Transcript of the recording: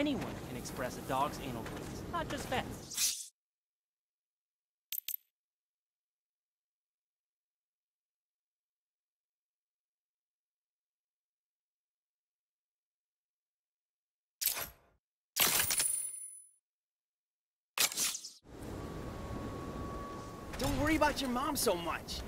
Anyone can express a dog's anal glands, not just vets. Don't worry about your mom so much.